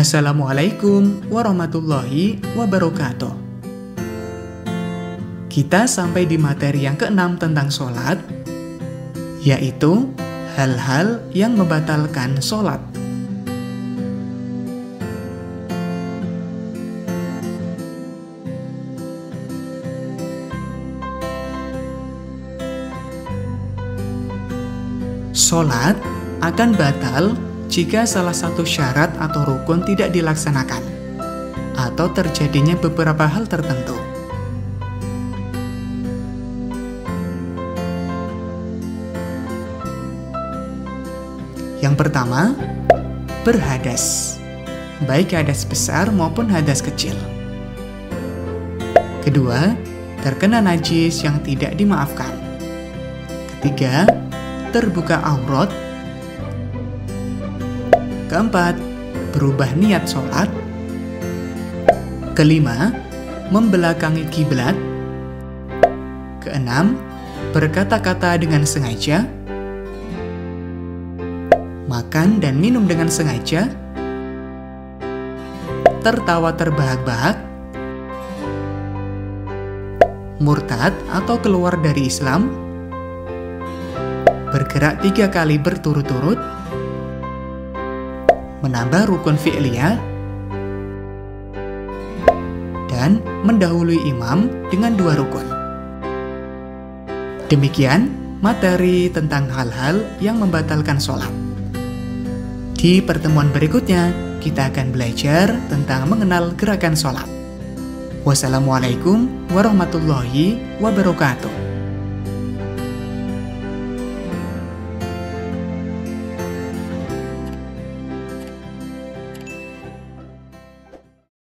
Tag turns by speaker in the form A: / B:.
A: Assalamualaikum warahmatullahi wabarakatuh. Kita sampai di materi yang keenam tentang sholat, yaitu hal-hal yang membatalkan sholat. Sholat akan batal jika salah satu syarat atau rukun tidak dilaksanakan, atau terjadinya beberapa hal tertentu. Yang pertama, berhadas, baik hadas besar maupun hadas kecil. Kedua, terkena najis yang tidak dimaafkan. Ketiga, terbuka aurat. Keempat, berubah niat sholat. Kelima, membelakangi kiblat. Keenam, berkata-kata dengan sengaja. Makan dan minum dengan sengaja, tertawa terbahak-bahak, murtad atau keluar dari Islam, bergerak tiga kali berturut-turut, menambah rukun fi'liyah, dan mendahului imam dengan dua rukun. Demikian materi tentang hal-hal yang membatalkan sholat. Di pertemuan berikutnya, kita akan belajar tentang mengenal gerakan sholat. Wassalamualaikum warahmatullahi wabarakatuh.